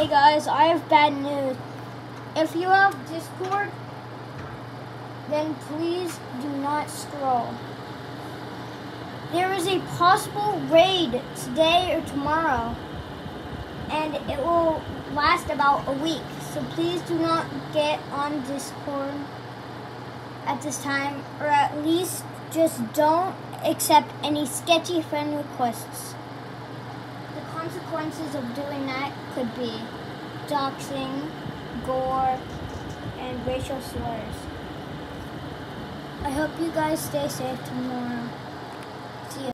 Hey guys, I have bad news. If you have Discord, then please do not scroll. There is a possible raid today or tomorrow, and it will last about a week. So please do not get on Discord at this time, or at least just don't accept any sketchy friend requests. The consequences of doing that be doxing, gore, and racial slurs. I hope you guys stay safe tomorrow.